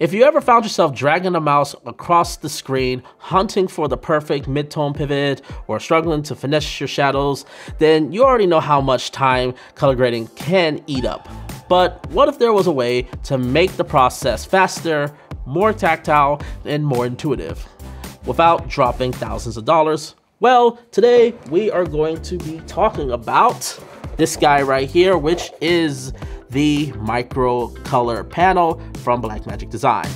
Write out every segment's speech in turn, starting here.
If you ever found yourself dragging a mouse across the screen, hunting for the perfect mid-tone pivot, or struggling to finesse your shadows, then you already know how much time color grading can eat up. But what if there was a way to make the process faster, more tactile, and more intuitive, without dropping thousands of dollars? Well, today we are going to be talking about this guy right here, which is the micro color panel from Blackmagic Design.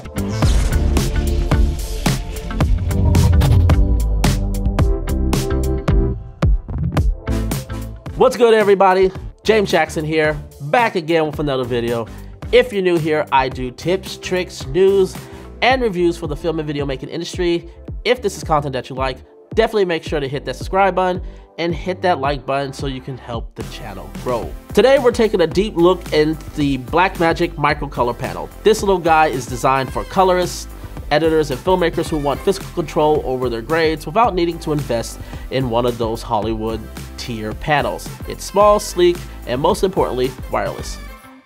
What's good everybody? James Jackson here, back again with another video. If you're new here, I do tips, tricks, news, and reviews for the film and video making industry. If this is content that you like, definitely make sure to hit that subscribe button and hit that like button so you can help the channel grow. Today we're taking a deep look in the Blackmagic Micro Color panel. This little guy is designed for colorists, editors, and filmmakers who want physical control over their grades without needing to invest in one of those Hollywood tier panels. It's small, sleek, and most importantly, wireless.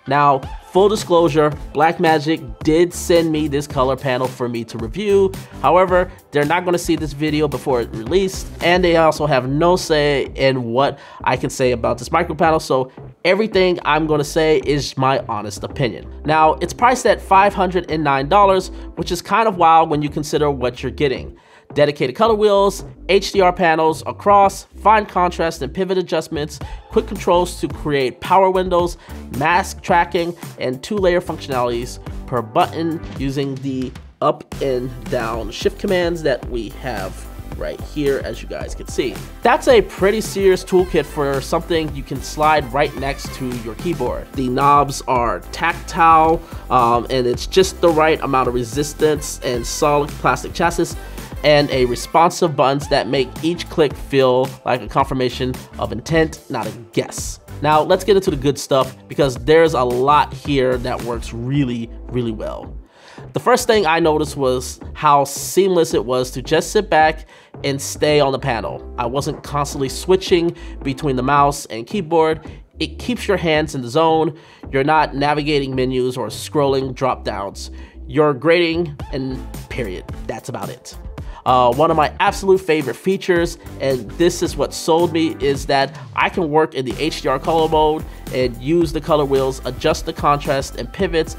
Now, Full disclosure, Blackmagic did send me this color panel for me to review. However, they're not going to see this video before it released, and they also have no say in what I can say about this micro panel, so everything I'm going to say is my honest opinion. Now, it's priced at $509, which is kind of wild when you consider what you're getting dedicated color wheels, HDR panels across, fine contrast and pivot adjustments, quick controls to create power windows, mask tracking, and two-layer functionalities per button using the up and down shift commands that we have right here as you guys can see. That's a pretty serious toolkit for something you can slide right next to your keyboard. The knobs are tactile um, and it's just the right amount of resistance and solid plastic chassis and a responsive buttons that make each click feel like a confirmation of intent, not a guess. Now let's get into the good stuff because there's a lot here that works really, really well. The first thing I noticed was how seamless it was to just sit back and stay on the panel. I wasn't constantly switching between the mouse and keyboard. It keeps your hands in the zone. You're not navigating menus or scrolling drop downs. You're grading and period. That's about it. Uh, one of my absolute favorite features, and this is what sold me, is that I can work in the HDR color mode and use the color wheels, adjust the contrast and pivots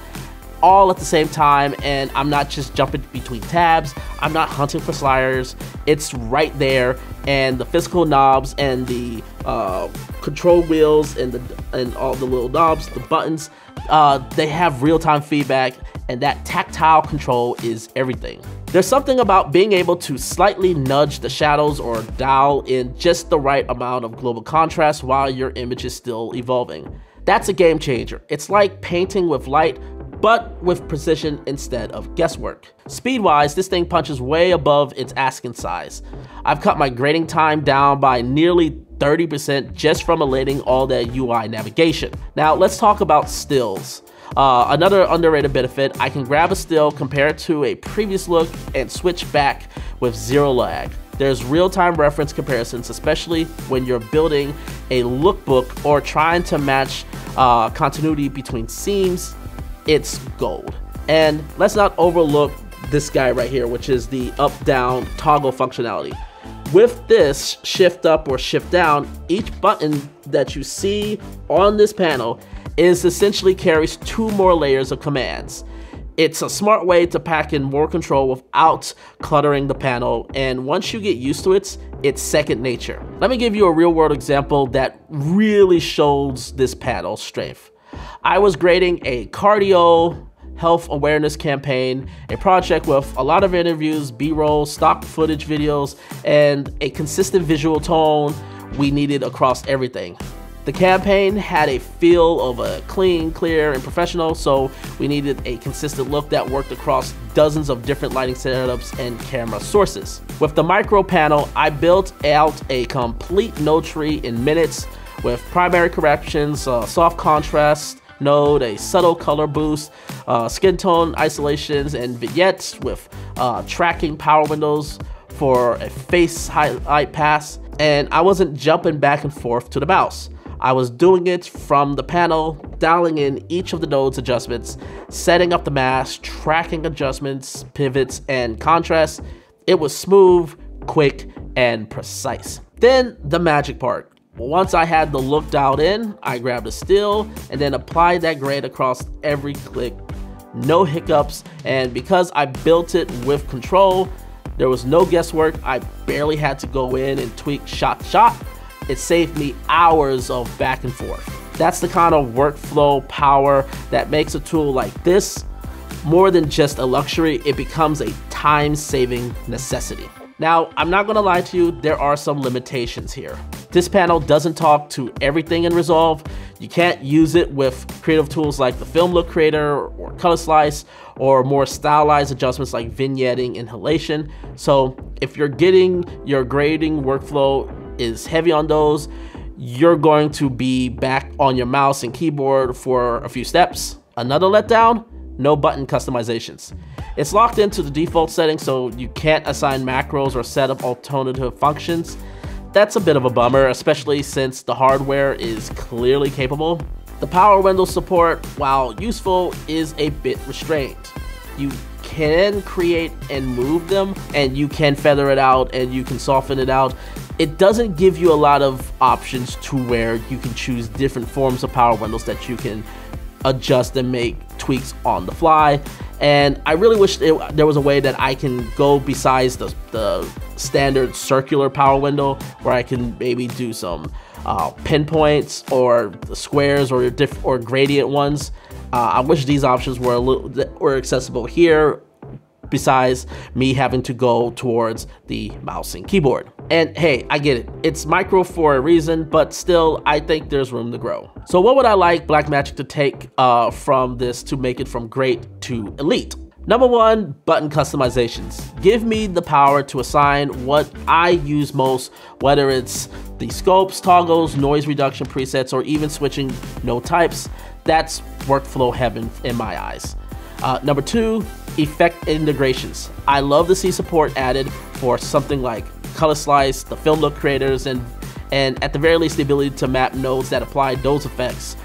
all at the same time and I'm not just jumping between tabs. I'm not hunting for sliders. It's right there and the physical knobs and the uh, control wheels and the and all the little knobs, the buttons, uh, they have real-time feedback and that tactile control is everything. There's something about being able to slightly nudge the shadows or dial in just the right amount of global contrast while your image is still evolving. That's a game changer. It's like painting with light, but with precision instead of guesswork. Speed-wise, this thing punches way above its asking size. I've cut my grading time down by nearly 30% just from eliminating all that UI navigation. Now let's talk about stills. Uh, another underrated benefit, I can grab a still, compare it to a previous look, and switch back with zero lag. There's real-time reference comparisons, especially when you're building a lookbook or trying to match uh, continuity between scenes. It's gold. And let's not overlook this guy right here, which is the up-down toggle functionality. With this shift up or shift down, each button that you see on this panel is essentially carries two more layers of commands. It's a smart way to pack in more control without cluttering the panel, and once you get used to it, it's second nature. Let me give you a real world example that really shows this panel's strength. I was grading a cardio health awareness campaign, a project with a lot of interviews, B-roll, stock footage videos, and a consistent visual tone we needed across everything. The campaign had a feel of a clean, clear, and professional, so we needed a consistent look that worked across dozens of different lighting setups and camera sources. With the micro panel, I built out a complete node tree in minutes with primary corrections, uh, soft contrast, node, a subtle color boost, uh, skin tone isolations, and vignettes with uh, tracking power windows for a face highlight pass. And I wasn't jumping back and forth to the mouse. I was doing it from the panel, dialing in each of the nodes adjustments, setting up the mask, tracking adjustments, pivots, and contrast. It was smooth, quick, and precise. Then the magic part. Once I had the look dialed in, I grabbed a still and then applied that grade across every click. No hiccups, and because I built it with control, there was no guesswork. I barely had to go in and tweak shot shot. It saved me hours of back and forth. That's the kind of workflow power that makes a tool like this more than just a luxury, it becomes a time-saving necessity. Now, I'm not gonna lie to you, there are some limitations here. This panel doesn't talk to everything in Resolve. You can't use it with creative tools like the Film Look Creator or Color Slice or more stylized adjustments like vignetting and halation. So if you're getting your grading workflow is heavy on those, you're going to be back on your mouse and keyboard for a few steps. Another letdown, no button customizations. It's locked into the default settings, so you can't assign macros or set up alternative functions. That's a bit of a bummer, especially since the hardware is clearly capable. The power window support, while useful, is a bit restrained. You can create and move them, and you can feather it out and you can soften it out. It doesn't give you a lot of options to where you can choose different forms of power windows that you can adjust and make tweaks on the fly. And I really wish it, there was a way that I can go besides the, the standard circular power window where I can maybe do some uh, pinpoints or squares or diff or gradient ones. Uh, I wish these options were a little were accessible here besides me having to go towards the mouse and keyboard. And hey, I get it. It's micro for a reason, but still, I think there's room to grow. So what would I like Blackmagic to take uh, from this to make it from great to elite? Number one, button customizations. Give me the power to assign what I use most, whether it's the scopes, toggles, noise reduction presets, or even switching node types. That's workflow heaven in my eyes. Uh, number two, effect integrations. I love to see support added for something like Color Slice, the Film Look creators, and and at the very least the ability to map nodes that apply those effects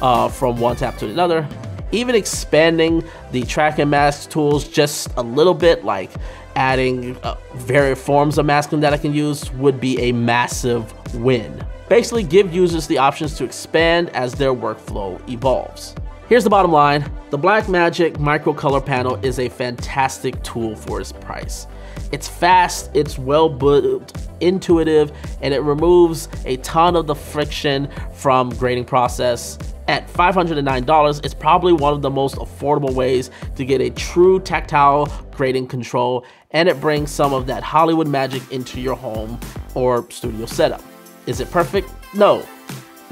uh, from one tap to another. Even expanding the track and mask tools just a little bit, like adding uh, various forms of masking that I can use, would be a massive win. Basically, give users the options to expand as their workflow evolves. Here's the bottom line. The Blackmagic Micro Color Panel is a fantastic tool for its price. It's fast, it's well built, intuitive, and it removes a ton of the friction from grading process. At $509, it's probably one of the most affordable ways to get a true tactile grading control, and it brings some of that Hollywood magic into your home or studio setup. Is it perfect? No.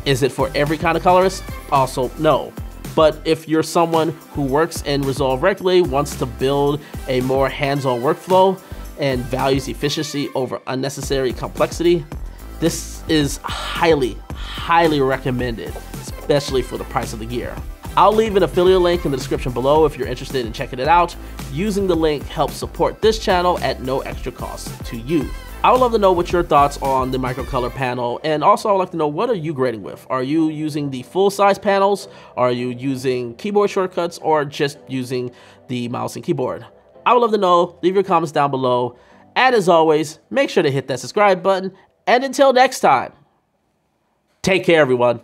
Is it for every kind of colorist? Also, no. But if you're someone who works in Resolve regularly, wants to build a more hands-on workflow, and values efficiency over unnecessary complexity, this is highly, highly recommended, especially for the price of the gear. I'll leave an affiliate link in the description below if you're interested in checking it out. Using the link helps support this channel at no extra cost to you. I would love to know what your thoughts on the microcolor panel and also I would like to know what are you grading with? Are you using the full size panels? Are you using keyboard shortcuts or just using the mouse and keyboard? I would love to know. Leave your comments down below. And as always, make sure to hit that subscribe button. And until next time, take care everyone.